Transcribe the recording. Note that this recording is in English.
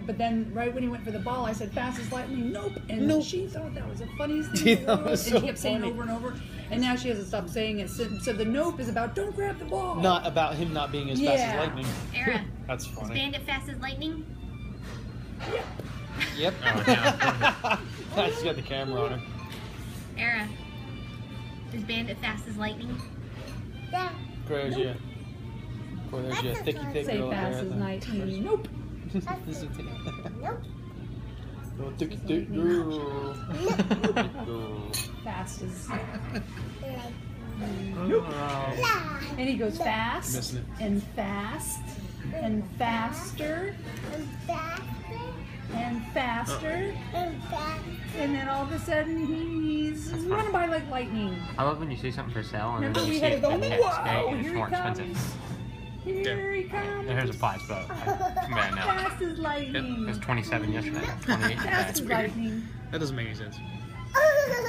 then, but then, right when he went for the ball, I said, "Fast as lightning." Nope. And Nope. she thought that was the funniest thing. in the thought it world, was and so she kept saying funny. over and over. And now she hasn't stopped saying it. So, so the nope is about don't grab the ball. Not about him not being as fast as lightning. Ara, That's is funny. Bandit fast as lightning? Yep. Oh, yeah. She's got the camera on her. Ara, is Bandit fast as lightning? There's your, boy, there's your thicky thick Say girl fast as lightning. Nope. This is the- Nope. Thicky thick girl. Girl. Fast as. Oh. And he goes fast Missing it. and faster and faster and faster. And then all of a sudden he's That's running by like lightning. I love when you see something for sale and Remember then you see it the next day and it's more expensive. Here he comes. And here's a prize, but I, man, no. Fast as It lightning. was 27 yesterday, 28. Fast as lightning. That doesn't make any sense.